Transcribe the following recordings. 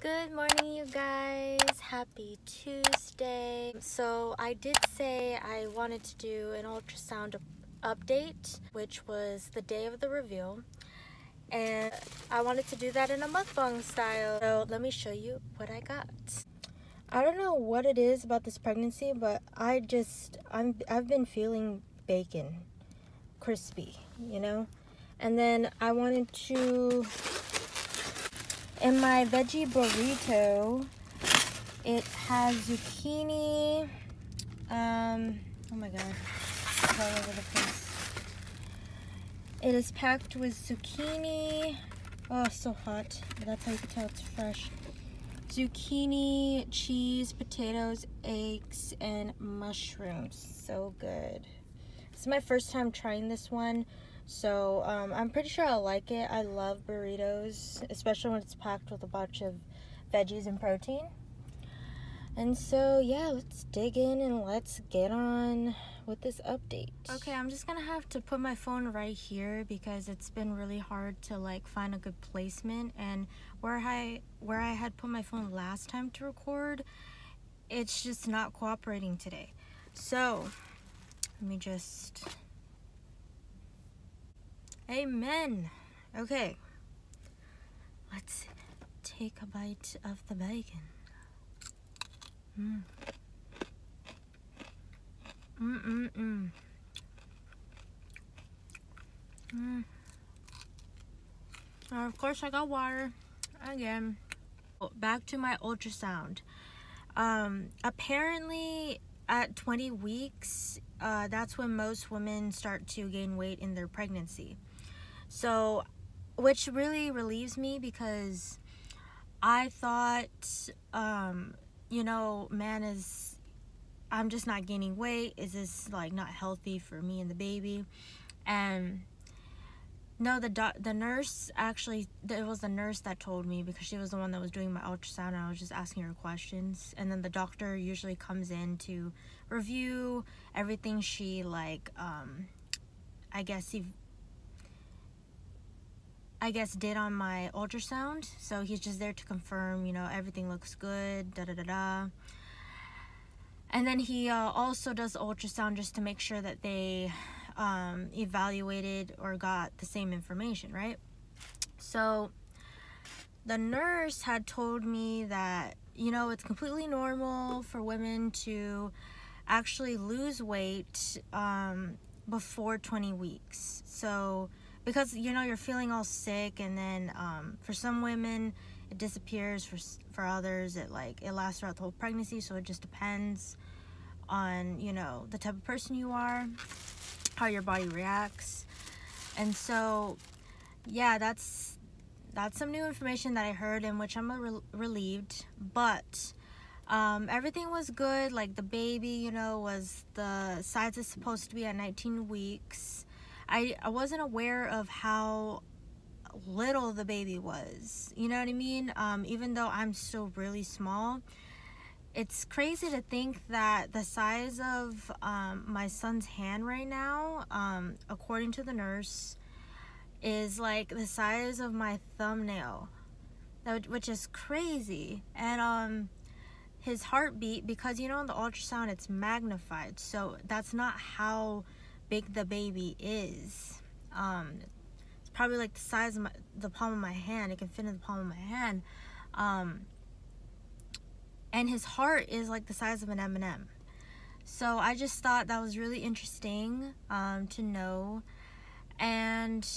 Good morning, you guys. Happy Tuesday. So, I did say I wanted to do an ultrasound update, which was the day of the reveal. And I wanted to do that in a mukbang style. So, let me show you what I got. I don't know what it is about this pregnancy, but I just I'm I've been feeling bacon crispy, you know? And then I wanted to in my veggie burrito, it has zucchini. Um, oh my god, it's all over the place. It is packed with zucchini. Oh, so hot. That's how you can tell it's fresh. Zucchini, cheese, potatoes, eggs, and mushrooms. So good. This is my first time trying this one. So um, I'm pretty sure I'll like it. I love burritos, especially when it's packed with a bunch of veggies and protein. And so yeah, let's dig in and let's get on with this update. Okay, I'm just gonna have to put my phone right here because it's been really hard to like find a good placement and where I where I had put my phone last time to record, it's just not cooperating today. So let me just Amen. Okay. Let's take a bite of the bacon. Mm. Mm mm mm. Mm. Uh, of course, I got water again. Back to my ultrasound. Um, apparently, at 20 weeks, uh, that's when most women start to gain weight in their pregnancy. So, which really relieves me because I thought, um, you know, man is, I'm just not gaining weight. Is this like not healthy for me and the baby? And no, the doc, the nurse actually, it was the nurse that told me because she was the one that was doing my ultrasound and I was just asking her questions. And then the doctor usually comes in to review everything she like, um, I guess he I guess did on my ultrasound. So he's just there to confirm, you know, everything looks good, da da da da. And then he uh, also does ultrasound just to make sure that they um, evaluated or got the same information, right? So the nurse had told me that, you know, it's completely normal for women to actually lose weight um, before 20 weeks. So because you know you're feeling all sick and then um, for some women it disappears for for others it like it lasts throughout the whole pregnancy so it just depends on you know the type of person you are how your body reacts. And so yeah that's that's some new information that I heard in which I'm re relieved but um, everything was good like the baby you know was the size is supposed to be at 19 weeks I, I wasn't aware of how little the baby was. You know what I mean? Um, even though I'm still really small, it's crazy to think that the size of um, my son's hand right now, um, according to the nurse, is like the size of my thumbnail, which is crazy. And um, his heartbeat, because you know in the ultrasound it's magnified, so that's not how big the baby is. Um, it's probably like the size of my, the palm of my hand. It can fit in the palm of my hand. Um, and his heart is like the size of an M&M. So I just thought that was really interesting um, to know. And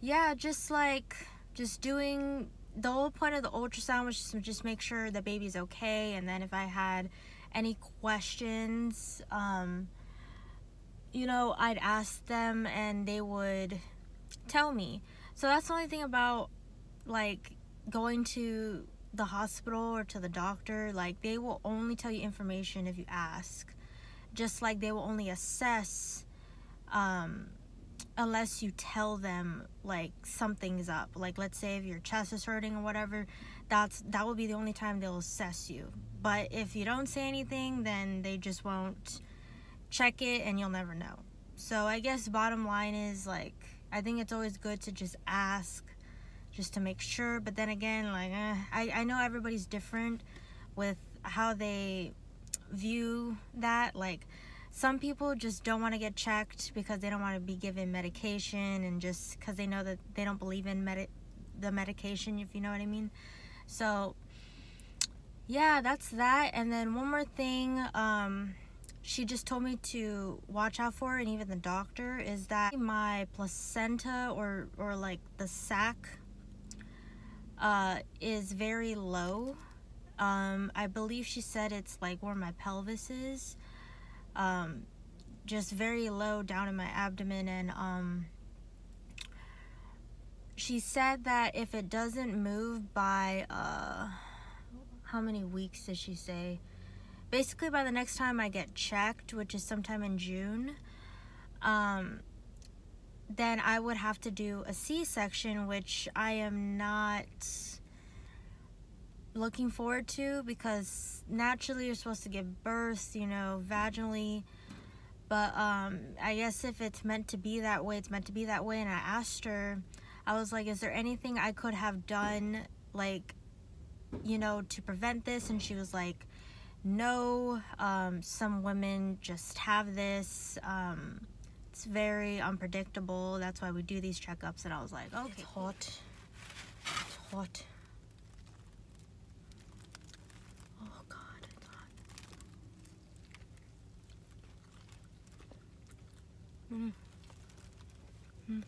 yeah, just like just doing the whole point of the ultrasound was just just make sure the baby's okay. And then if I had any questions, um, you know, I'd ask them and they would tell me. So that's the only thing about like going to the hospital or to the doctor. Like they will only tell you information if you ask. Just like they will only assess um, unless you tell them like something's up. Like let's say if your chest is hurting or whatever, that's that will be the only time they'll assess you. But if you don't say anything, then they just won't check it and you'll never know. So I guess bottom line is like I think it's always good to just ask just to make sure. But then again, like eh, I I know everybody's different with how they view that. Like some people just don't want to get checked because they don't want to be given medication and just because they know that they don't believe in med- the medication, if you know what I mean. So yeah, that's that. And then one more thing, um, she just told me to watch out for, and even the doctor, is that my placenta or or like the sac uh, is very low. Um, I believe she said it's like where my pelvis is, um, just very low down in my abdomen, and um, she said that if it doesn't move by uh, how many weeks did she say? Basically by the next time I get checked, which is sometime in June, um, then I would have to do a C-section, which I am not looking forward to because naturally you're supposed to give birth, you know, vaginally. But um, I guess if it's meant to be that way, it's meant to be that way. And I asked her, I was like, is there anything I could have done, like, you know, to prevent this? And she was like, no, um, some women just have this. Um, it's very unpredictable. That's why we do these checkups. And I was like, okay, it's hot. It's hot. Oh God, it's hot. Mm. Mm.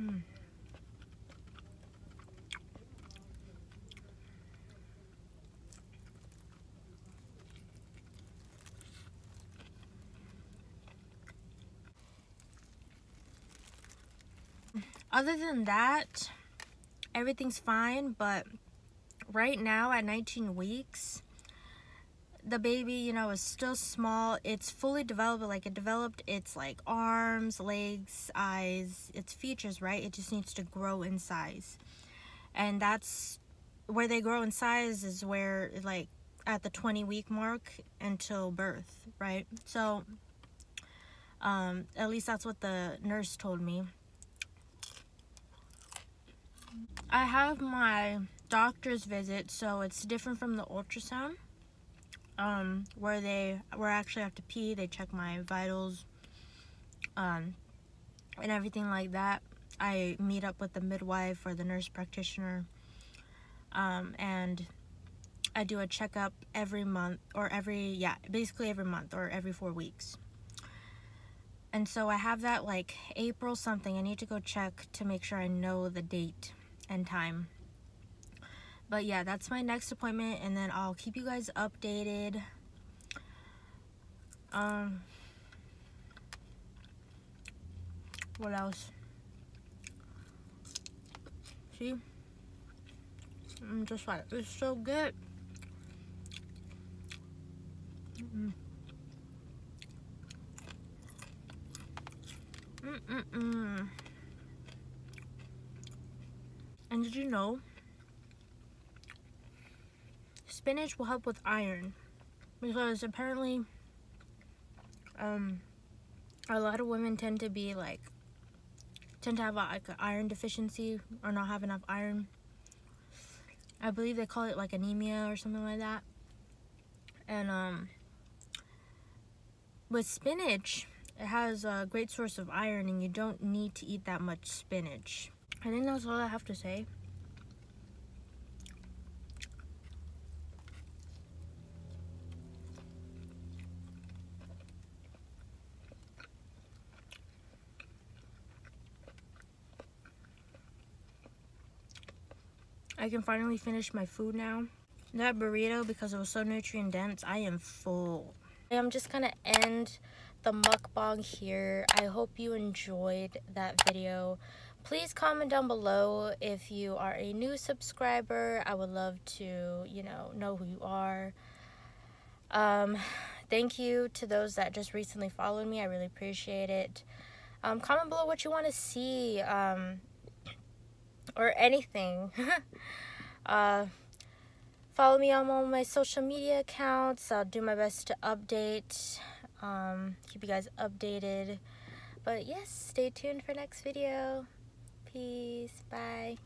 Mm. Other than that everything's fine but right now at 19 weeks the baby you know is still small. It's fully developed like it developed its like arms legs eyes its features right? It just needs to grow in size. And that's where they grow in size is where like at the 20 week mark until birth right? So um at least that's what the nurse told me I have my doctor's visit, so it's different from the ultrasound. Um, where they where I actually have to pee, they check my vitals, um, and everything like that. I meet up with the midwife or the nurse practitioner, um, and I do a checkup every month or every yeah, basically every month or every four weeks. And so I have that like April something. I need to go check to make sure I know the date and time. But yeah, that's my next appointment and then I'll keep you guys updated. Um what else? See? I'm just like, it's so good. Mm. Mm-mm-mm. And did you know spinach will help with iron? Because apparently um, a lot of women tend to be like tend to have like an iron deficiency or not have enough iron. I believe they call it like anemia or something like that. And um, with spinach, it has a great source of iron and you don't need to eat that much spinach. I think that's all I have to say. I can finally finish my food now. That burrito, because it was so nutrient dense, I am full. I'm just gonna end the mukbang here. I hope you enjoyed that video. Please comment down below if you are a new subscriber. I would love to, you know, know who you are. Um, thank you to those that just recently followed me. I really appreciate it. Um, comment below what you want to see um, or anything. uh, follow me on all my social media accounts. I'll do my best to update, um, keep you guys updated. but yes, stay tuned for next video. Peace. Bye.